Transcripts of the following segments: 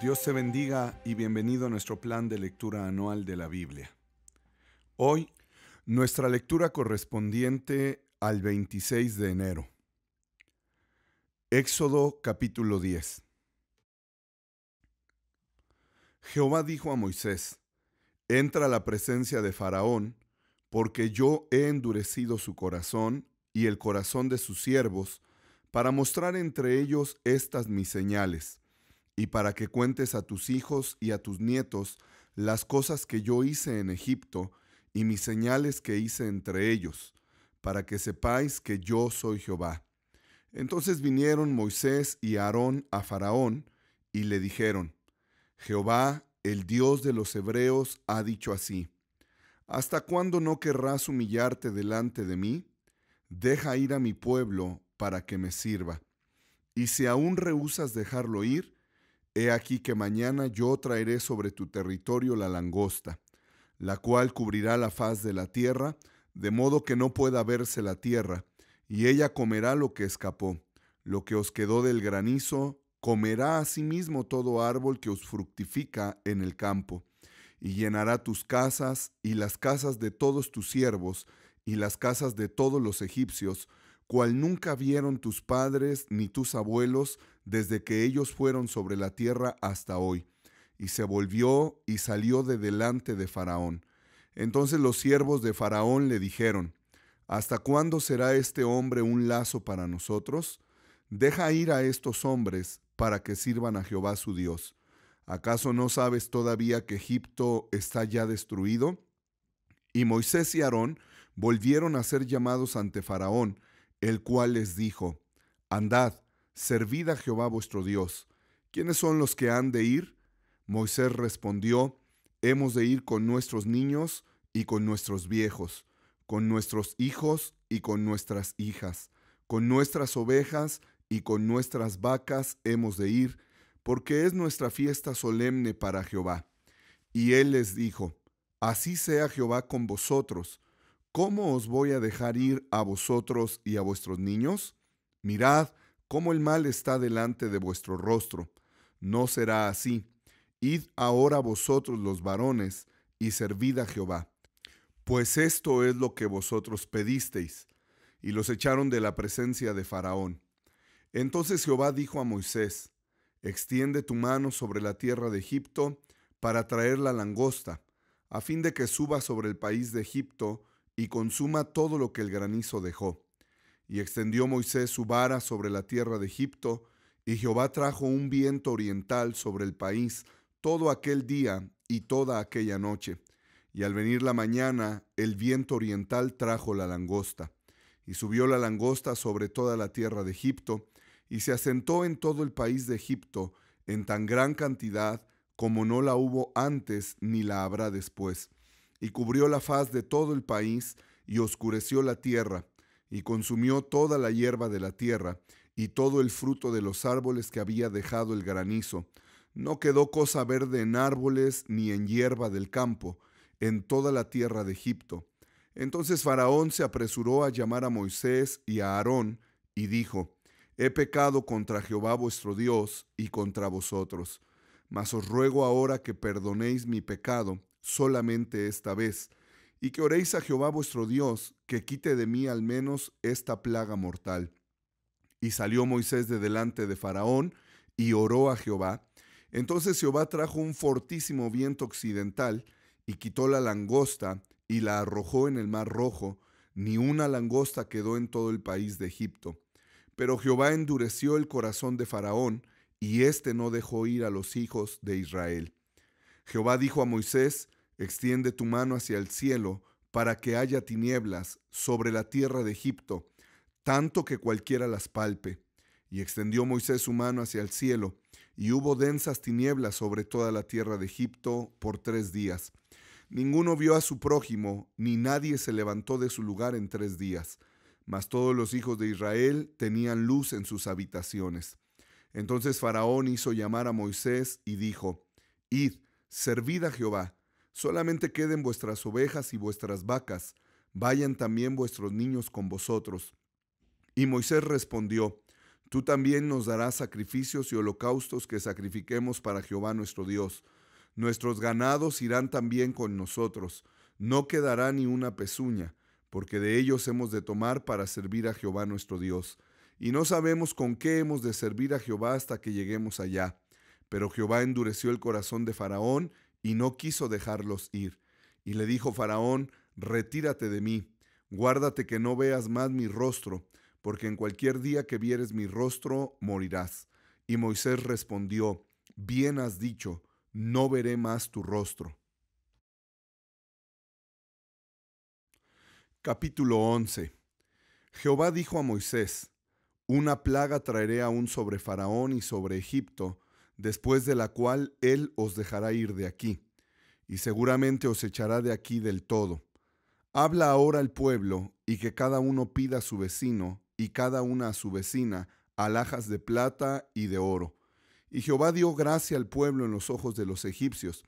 Dios te bendiga y bienvenido a nuestro plan de lectura anual de la Biblia. Hoy, nuestra lectura correspondiente al 26 de enero. Éxodo capítulo 10. Jehová dijo a Moisés, Entra a la presencia de Faraón, porque yo he endurecido su corazón y el corazón de sus siervos, para mostrar entre ellos estas mis señales y para que cuentes a tus hijos y a tus nietos las cosas que yo hice en Egipto y mis señales que hice entre ellos, para que sepáis que yo soy Jehová. Entonces vinieron Moisés y Aarón a Faraón y le dijeron, Jehová, el Dios de los hebreos, ha dicho así, ¿hasta cuándo no querrás humillarte delante de mí? Deja ir a mi pueblo para que me sirva. Y si aún rehusas dejarlo ir, He aquí que mañana yo traeré sobre tu territorio la langosta, la cual cubrirá la faz de la tierra, de modo que no pueda verse la tierra, y ella comerá lo que escapó, lo que os quedó del granizo, comerá asimismo todo árbol que os fructifica en el campo, y llenará tus casas y las casas de todos tus siervos, y las casas de todos los egipcios, cual nunca vieron tus padres ni tus abuelos desde que ellos fueron sobre la tierra hasta hoy. Y se volvió y salió de delante de Faraón. Entonces los siervos de Faraón le dijeron, ¿Hasta cuándo será este hombre un lazo para nosotros? Deja ir a estos hombres para que sirvan a Jehová su Dios. ¿Acaso no sabes todavía que Egipto está ya destruido? Y Moisés y Aarón volvieron a ser llamados ante Faraón, el cual les dijo, Andad, servid a Jehová vuestro Dios. ¿Quiénes son los que han de ir? Moisés respondió, Hemos de ir con nuestros niños y con nuestros viejos, con nuestros hijos y con nuestras hijas, con nuestras ovejas y con nuestras vacas hemos de ir, porque es nuestra fiesta solemne para Jehová. Y él les dijo, Así sea Jehová con vosotros, ¿Cómo os voy a dejar ir a vosotros y a vuestros niños? Mirad cómo el mal está delante de vuestro rostro. No será así. Id ahora vosotros los varones y servid a Jehová. Pues esto es lo que vosotros pedisteis. Y los echaron de la presencia de Faraón. Entonces Jehová dijo a Moisés, Extiende tu mano sobre la tierra de Egipto para traer la langosta, a fin de que suba sobre el país de Egipto y consuma todo lo que el granizo dejó. Y extendió Moisés su vara sobre la tierra de Egipto, y Jehová trajo un viento oriental sobre el país todo aquel día y toda aquella noche. Y al venir la mañana, el viento oriental trajo la langosta. Y subió la langosta sobre toda la tierra de Egipto, y se asentó en todo el país de Egipto en tan gran cantidad como no la hubo antes ni la habrá después y cubrió la faz de todo el país, y oscureció la tierra, y consumió toda la hierba de la tierra, y todo el fruto de los árboles que había dejado el granizo. No quedó cosa verde en árboles ni en hierba del campo, en toda la tierra de Egipto. Entonces Faraón se apresuró a llamar a Moisés y a Aarón, y dijo, He pecado contra Jehová vuestro Dios y contra vosotros. Mas os ruego ahora que perdonéis mi pecado, solamente esta vez, y que oréis a Jehová vuestro Dios, que quite de mí al menos esta plaga mortal. Y salió Moisés de delante de Faraón, y oró a Jehová. Entonces Jehová trajo un fortísimo viento occidental, y quitó la langosta, y la arrojó en el mar rojo, ni una langosta quedó en todo el país de Egipto. Pero Jehová endureció el corazón de Faraón, y éste no dejó ir a los hijos de Israel. Jehová dijo a Moisés, Extiende tu mano hacia el cielo para que haya tinieblas sobre la tierra de Egipto, tanto que cualquiera las palpe. Y extendió Moisés su mano hacia el cielo, y hubo densas tinieblas sobre toda la tierra de Egipto por tres días. Ninguno vio a su prójimo, ni nadie se levantó de su lugar en tres días. Mas todos los hijos de Israel tenían luz en sus habitaciones. Entonces Faraón hizo llamar a Moisés y dijo, Id, servid a Jehová Solamente queden vuestras ovejas y vuestras vacas, vayan también vuestros niños con vosotros. Y Moisés respondió, Tú también nos darás sacrificios y holocaustos que sacrifiquemos para Jehová nuestro Dios. Nuestros ganados irán también con nosotros. No quedará ni una pezuña, porque de ellos hemos de tomar para servir a Jehová nuestro Dios. Y no sabemos con qué hemos de servir a Jehová hasta que lleguemos allá. Pero Jehová endureció el corazón de Faraón y no quiso dejarlos ir. Y le dijo Faraón, retírate de mí, guárdate que no veas más mi rostro, porque en cualquier día que vieres mi rostro morirás. Y Moisés respondió, bien has dicho, no veré más tu rostro. Capítulo 11 Jehová dijo a Moisés, Una plaga traeré aún sobre Faraón y sobre Egipto, después de la cual él os dejará ir de aquí, y seguramente os echará de aquí del todo. Habla ahora al pueblo, y que cada uno pida a su vecino y cada una a su vecina alhajas de plata y de oro. Y Jehová dio gracia al pueblo en los ojos de los egipcios.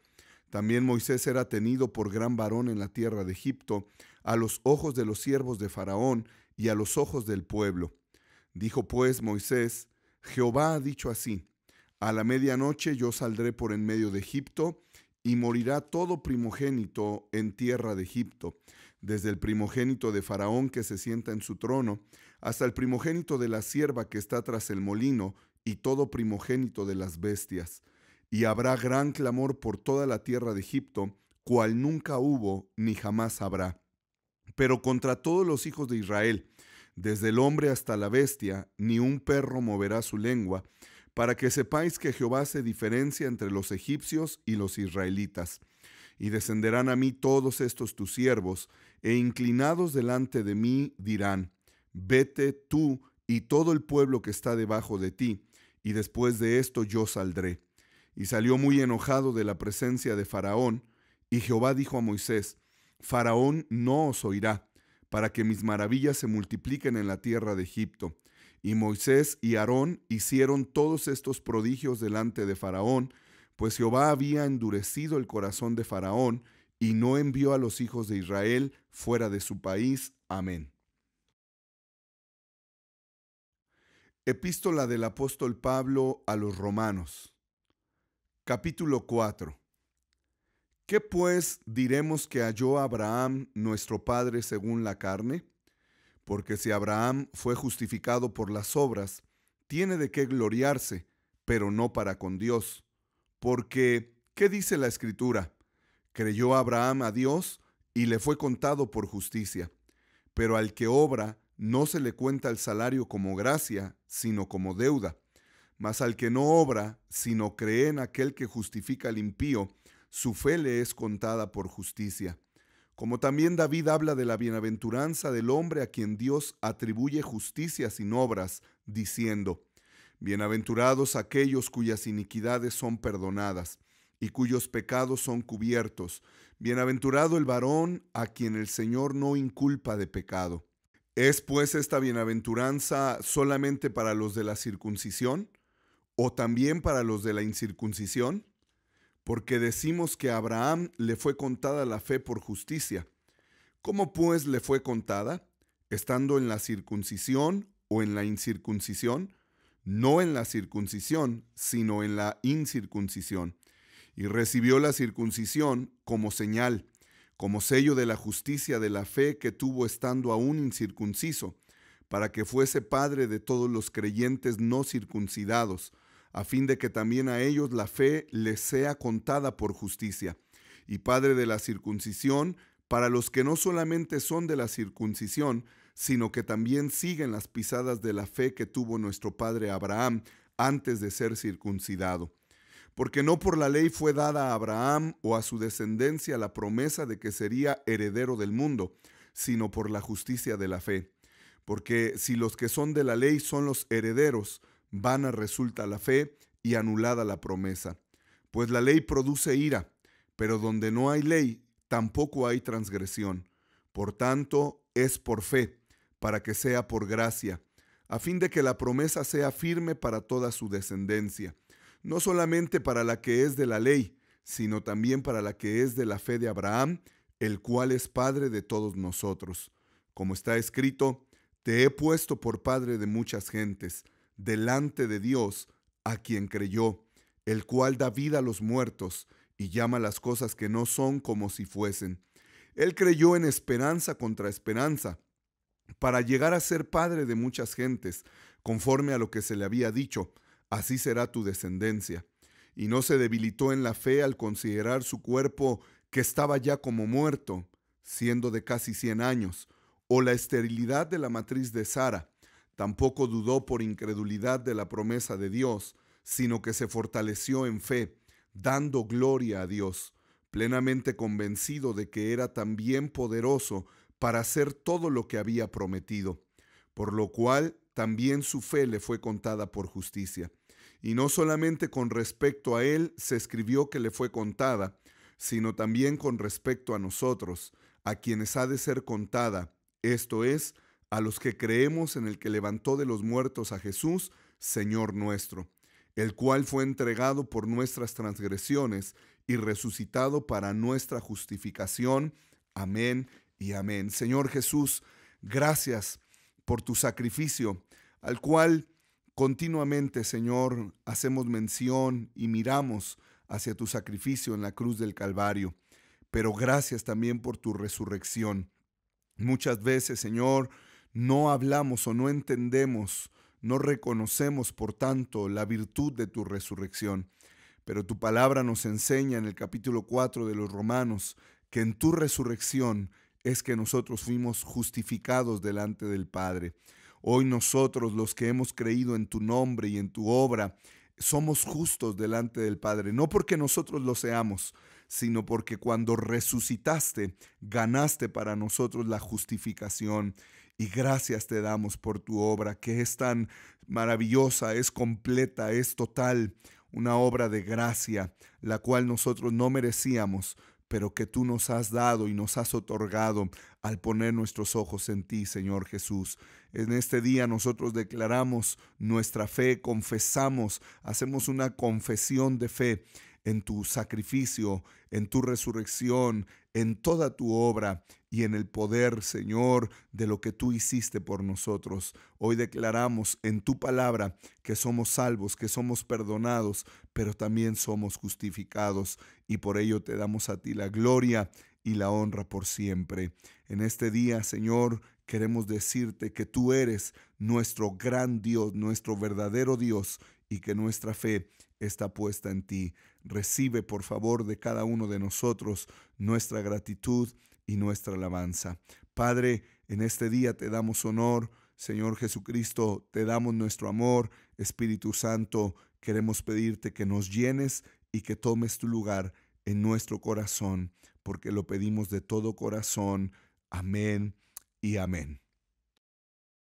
También Moisés era tenido por gran varón en la tierra de Egipto, a los ojos de los siervos de Faraón y a los ojos del pueblo. Dijo pues Moisés, Jehová ha dicho así, a la medianoche yo saldré por en medio de Egipto, y morirá todo primogénito en tierra de Egipto, desde el primogénito de Faraón que se sienta en su trono, hasta el primogénito de la sierva que está tras el molino, y todo primogénito de las bestias. Y habrá gran clamor por toda la tierra de Egipto, cual nunca hubo ni jamás habrá. Pero contra todos los hijos de Israel, desde el hombre hasta la bestia, ni un perro moverá su lengua, para que sepáis que Jehová se diferencia entre los egipcios y los israelitas. Y descenderán a mí todos estos tus siervos, e inclinados delante de mí dirán, vete tú y todo el pueblo que está debajo de ti, y después de esto yo saldré. Y salió muy enojado de la presencia de Faraón, y Jehová dijo a Moisés, Faraón no os oirá, para que mis maravillas se multipliquen en la tierra de Egipto. Y Moisés y Aarón hicieron todos estos prodigios delante de Faraón, pues Jehová había endurecido el corazón de Faraón, y no envió a los hijos de Israel fuera de su país. Amén. Epístola del apóstol Pablo a los Romanos. Capítulo 4. ¿Qué pues diremos que halló Abraham nuestro Padre según la carne? Porque si Abraham fue justificado por las obras, tiene de qué gloriarse, pero no para con Dios. Porque, ¿qué dice la Escritura? Creyó Abraham a Dios y le fue contado por justicia. Pero al que obra, no se le cuenta el salario como gracia, sino como deuda. Mas al que no obra, sino cree en aquel que justifica al impío, su fe le es contada por justicia. Como también David habla de la bienaventuranza del hombre a quien Dios atribuye justicia sin obras, diciendo, Bienaventurados aquellos cuyas iniquidades son perdonadas y cuyos pecados son cubiertos. Bienaventurado el varón a quien el Señor no inculpa de pecado. ¿Es pues esta bienaventuranza solamente para los de la circuncisión o también para los de la incircuncisión? Porque decimos que a Abraham le fue contada la fe por justicia. ¿Cómo pues le fue contada? ¿Estando en la circuncisión o en la incircuncisión? No en la circuncisión, sino en la incircuncisión. Y recibió la circuncisión como señal como sello de la justicia de la fe que tuvo estando aún incircunciso, para que fuese padre de todos los creyentes no circuncidados, a fin de que también a ellos la fe les sea contada por justicia, y padre de la circuncisión para los que no solamente son de la circuncisión, sino que también siguen las pisadas de la fe que tuvo nuestro padre Abraham antes de ser circuncidado porque no por la ley fue dada a Abraham o a su descendencia la promesa de que sería heredero del mundo, sino por la justicia de la fe. Porque si los que son de la ley son los herederos, vana resulta la fe y anulada la promesa. Pues la ley produce ira, pero donde no hay ley, tampoco hay transgresión. Por tanto, es por fe, para que sea por gracia, a fin de que la promesa sea firme para toda su descendencia no solamente para la que es de la ley, sino también para la que es de la fe de Abraham, el cual es Padre de todos nosotros. Como está escrito, te he puesto por Padre de muchas gentes, delante de Dios a quien creyó, el cual da vida a los muertos y llama las cosas que no son como si fuesen. Él creyó en esperanza contra esperanza, para llegar a ser padre de muchas gentes, conforme a lo que se le había dicho, así será tu descendencia. Y no se debilitó en la fe al considerar su cuerpo que estaba ya como muerto, siendo de casi cien años, o la esterilidad de la matriz de Sara. Tampoco dudó por incredulidad de la promesa de Dios, sino que se fortaleció en fe, dando gloria a Dios, plenamente convencido de que era también poderoso para hacer todo lo que había prometido, por lo cual también su fe le fue contada por justicia. Y no solamente con respecto a él se escribió que le fue contada, sino también con respecto a nosotros, a quienes ha de ser contada, esto es, a los que creemos en el que levantó de los muertos a Jesús, Señor nuestro, el cual fue entregado por nuestras transgresiones y resucitado para nuestra justificación. Amén y amén. Señor Jesús, gracias por tu sacrificio, al cual continuamente, Señor, hacemos mención y miramos hacia tu sacrificio en la cruz del Calvario. Pero gracias también por tu resurrección. Muchas veces, Señor, no hablamos o no entendemos, no reconocemos, por tanto, la virtud de tu resurrección. Pero tu palabra nos enseña en el capítulo 4 de los Romanos que en tu resurrección es que nosotros fuimos justificados delante del Padre. Hoy nosotros, los que hemos creído en tu nombre y en tu obra, somos justos delante del Padre, no porque nosotros lo seamos, sino porque cuando resucitaste, ganaste para nosotros la justificación. Y gracias te damos por tu obra, que es tan maravillosa, es completa, es total, una obra de gracia, la cual nosotros no merecíamos, pero que tú nos has dado y nos has otorgado al poner nuestros ojos en ti, Señor Jesús. En este día nosotros declaramos nuestra fe, confesamos, hacemos una confesión de fe en tu sacrificio, en tu resurrección, en toda tu obra y en el poder, Señor, de lo que tú hiciste por nosotros. Hoy declaramos en tu palabra que somos salvos, que somos perdonados, pero también somos justificados y por ello te damos a ti la gloria y la honra por siempre. En este día, Señor, queremos decirte que tú eres nuestro gran Dios, nuestro verdadero Dios y que nuestra fe está puesta en ti. Recibe, por favor, de cada uno de nosotros nuestra gratitud y nuestra alabanza. Padre, en este día te damos honor. Señor Jesucristo, te damos nuestro amor. Espíritu Santo, queremos pedirte que nos llenes y que tomes tu lugar en nuestro corazón, porque lo pedimos de todo corazón. Amén y amén.